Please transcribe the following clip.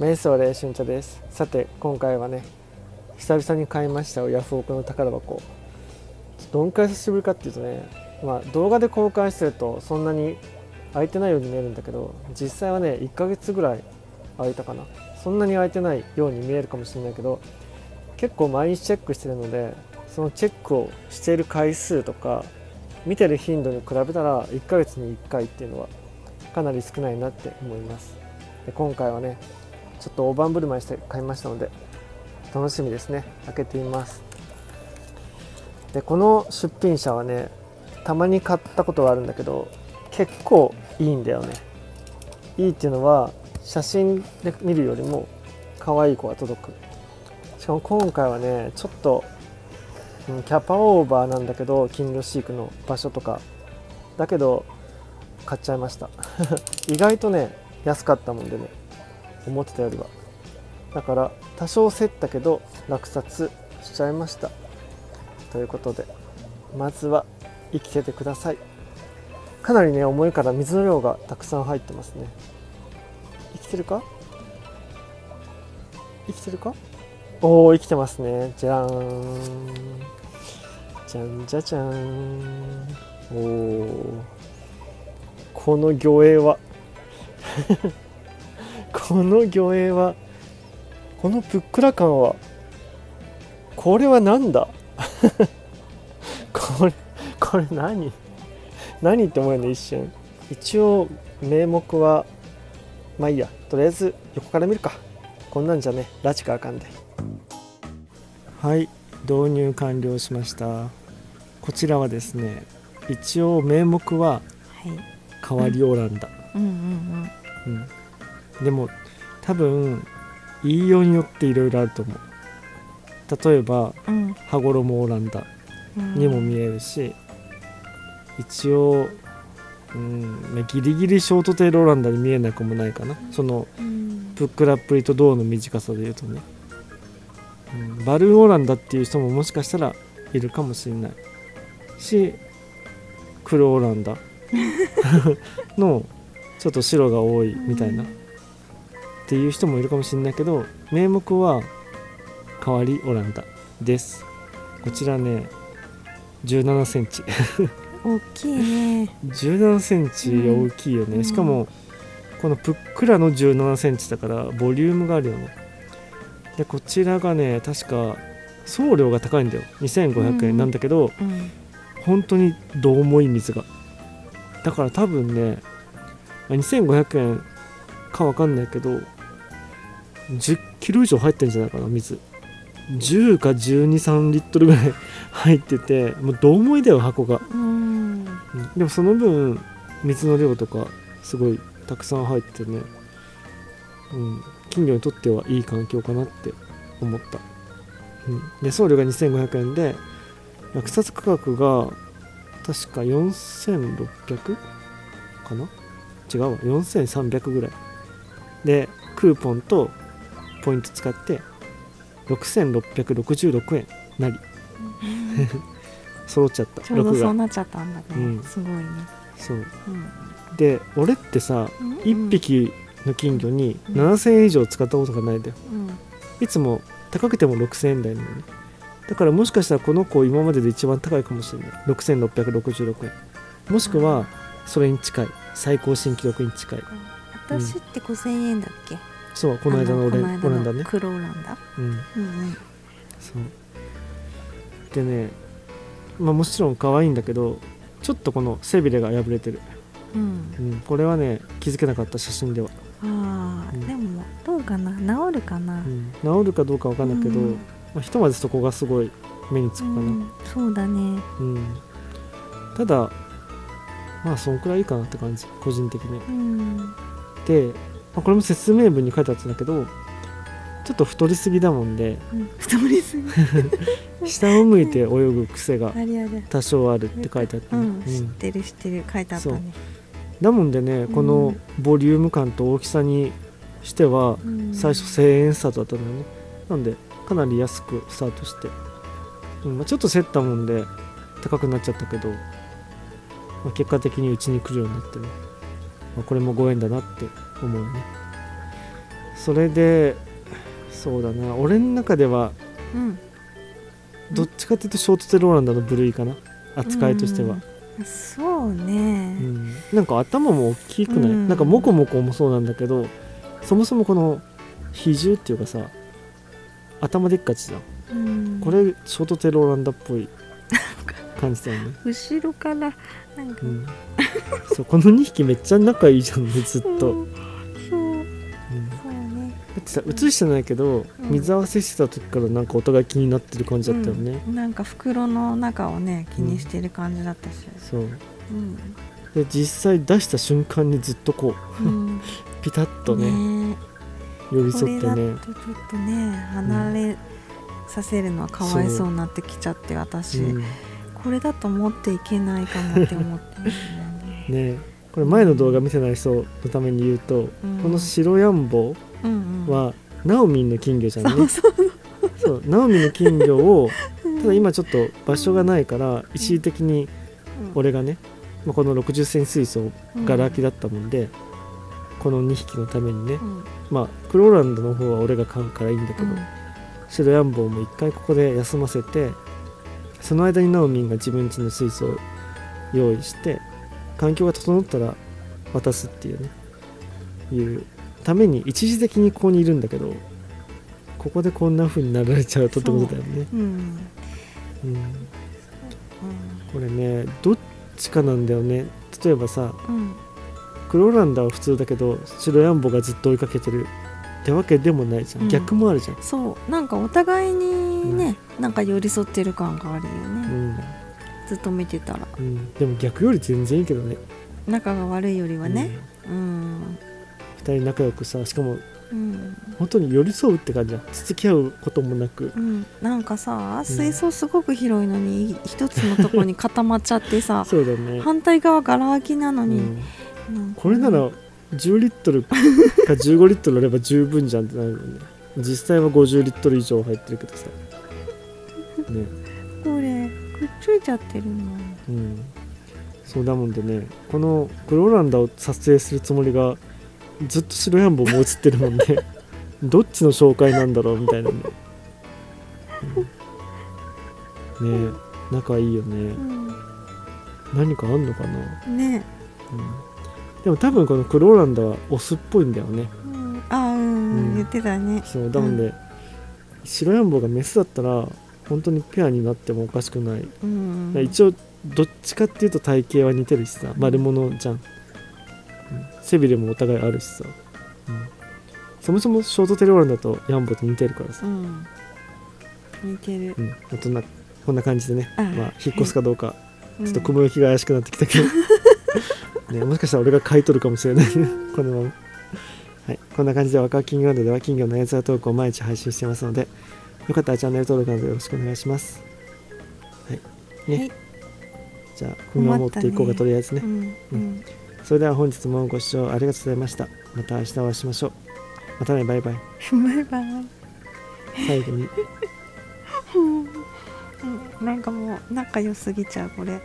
瞑想霊春茶です。さて今回はね久々に買いましたヤフオクの宝箱。どんくらい久しぶりかっていうとねまあ動画で公開してるとそんなに空いてないように見えるんだけど実際はね1ヶ月ぐらい空いたかな。そんなに空いてないように見えるかもしれないけど結構毎日チェックしてるのでそのチェックをしている回数とか見てる頻度に比べたら1ヶ月に1回っていうのはかなり少ないなって思います。で今回はねちょっと大盤振る舞いして買いましたので楽しみですね。開けてみます。でこの出品者はねたまに買ったことはあるんだけど結構いいんだよね。いいっていうのは写真で見るよりも可愛い子が届く。しかも今回はねちょっとキャパオーバーなんだけど金魚飼育の場所とか。だけど買っちゃいました。意外とね安かったもんでね。思ってたよりは。だから多少競ったけど落札しちゃいました。ということでまずは生きててください。かなりね重いから水の量がたくさん入ってますね。生きてるか？生きてるか？おお生きてますね。じゃーん。じゃんじゃじゃん。おおこの魚影は。この魚影はこのぷっくら感はこれは何だ？これこれ何？何って思うよね一瞬。一応名目はまあいいや。とりあえず横から見るか。こんなんじゃね拉致かあかんで。はい。導入完了しました。こちらはですね一応名目は変わりオランダ、うんうんうん。うん、でも多分言いようによっていろいろあると思う。例えば、うん、羽衣オランダにも見えるし、一応、うん、ギリギリショートテールオランダに見えなくもないかな。その、プックラップリと胴の短さで言うとね、うん、バルーンオランダっていう人ももしかしたらいるかもしれないし黒オランダのちょっと白が多いみたいな、っていう人もいるかもしれないけど名目は変わりオランダです。こちらね1 7センチ。大きいね。1 7センチ大きいよね、うん、しかもこのぷっくらの1 7センチだからボリュームがあるよね。でこちらがね確か送料が高いんだよ。2500円なんだけど、うん。うん、本当にどう重い水が。だから多分ね2500円か分かんないけど10キロ以上入ってんじゃないかな水。10か123リットルぐらい 入っててもうどう思いだよ箱が、うん、でもその分水の量とかすごいたくさん入ってね、うん、金魚にとってはいい環境かなって思った、うん、で送料が2500円で落札価格が確か4600かな？違うわ。4300ぐらいでクーポンとポイント使って6666円なり。揃っちゃった。ちょうどそうなっちゃったんだね、うん、すごいね。そう、うん、で俺ってさ、うん、1匹の金魚に7000円以上使ったことがないんだよ、うん、いつも高くても6000円台なのね。だからもしかしたらこの子今までで一番高いかもしれない。6666円。もしくはそれに近い。最高新記録に近い私って5000円だっけ、そうこの間のオランダね。黒オランダ、うん、うんうん。そう。でねまあもちろん可愛いんだけどちょっとこの背びれが破れてる、うん、うん、これはね気づけなかった写真では。ああ、うん、でもどうかな？治るかな、うん、治るかどうかわかんないけど、まあ、ひとまずそこがすごい目につくかな、そうだね。うん。ただまあそんくらいいいかなって感じ個人的に、でまあ、これも説明文に書いてあったんだけどちょっと太りすぎだもんで、うん、太りすぎ。下を向いて泳ぐ癖が多少あるって書いてあった、うん、知ってる知ってる書いてあったね。だもんでねこのボリューム感と大きさにしては最初1000円スタートだったんだよね。なんでかなり安くスタートして、うんまあ、ちょっと競ったもんで高くなっちゃったけど、まあ、結果的にうちに来るようになってね、まあ、これもご縁だなって思うね。それでそうだな。俺の中ではうん。どっちかっていうとショートテローランドの部類かな。扱いとしては、そううね。ん。なんか頭も大きくない、うん。なんかモコモコもそうなんだけどそもそもこの比重っていうかさ頭でっかちじゃん。うん。これショートテローランダっぽい感じだよね、後ろからなんか。うん、そうこの2匹めっちゃ仲いいじゃんねずっと、そううん。そう。だそうね。ってさ映してないけど、うん。水合わせしてた時からなんかお互い気になってる感じだったよね、うん。なんか袋の中をね気にしてる感じだったし。そう。うん。で実際出した瞬間にずっとこううん。ピタッとねね。寄り添ってね。だとちょっとね離れさせるのはかわいそうになってきちゃって私、うんこれだと持っていけないかもって思ってね。ねこれ前の動画見てない人のために言うと、うん。この白ヤンボうんうん。は、ナオミンの金魚じゃんね。そうナオミンの金魚をただ今ちょっと場所がないから一時的に俺がね、まあ、この60セン水槽がラ空きだったもんで、この2匹のためにねうん。まあクローランドの方は俺が飼うからいいんだけど、うん。白ヤンボーも一回ここで休ませてその間にナオミンが自分家の水槽を用意して環境が整ったら渡すっていうねいうために一時的にここにいるんだけどここでこんな風になられちゃうとってことだよね、う。ん。うん、これねどっちかなんだよね。例えばさうん。クローランダーは普通だけど白ヤンボーがずっと追いかけてるってわけでもないじゃん、うん。逆もあるじゃん、そう。なんかお互いにね、なんか寄り添ってる感があるようね、ん。ずっと見てたら。うん、でも逆より全然いいけどね。仲が悪いよりはね。うん。うん、2人仲良くさしかもうん、本当に寄り添うって感じじゃんつつき合うこともなく。うん、なんかさ水槽すごく広いのに一つのとこに固まっちゃってさ そうだね、反対側がら空きなのに、これなら10リットルか15リットルあれば十分じゃんってなるよね。実際は50リットル以上入ってるけどさね。これくっついちゃってるの。うん。そうだもんでね。このクローランダを撮影するつもりがずっと白ヤンボーも映ってるもんね。どっちの紹介なんだろうみたいなね、うん。ねえ仲いいよね。うん。何かあんのかな、ね。うん、でも多分このクローランダはオスっぽいんだよね。うん。あうん、うん。言ってたね。そうだもんで、白ヤンボーがメスだったら本当にペアになってもおかしくない、うん。一応どっちかっていうと体型は似てるしさ。丸物じゃん、うん。背びれもお互いあるしさ、うん。そもそもショートテローランだとヤンボーと似てるからさ、うん。似てる。うん。あとなこんな感じでね、あまあ、引っ越すかどうか。ちょっとうん雲行きが怪しくなってきたけど、ね、もしかしたら俺が買い取るかもしれない このまま。はい、こんな感じで若キングランドでは金魚の映像トークを毎日配信してますのでよかったらチャンネル登録などよろしくお願いします。はい。ね。はいじゃあ見守っていこうか、とりあえずねう。んうんそれでは本日もご視聴ありがとうございました。また明日お会いしましょう。またね、バイバイ。バイバイ最後に。うんなんかもう仲良すぎちゃうこれ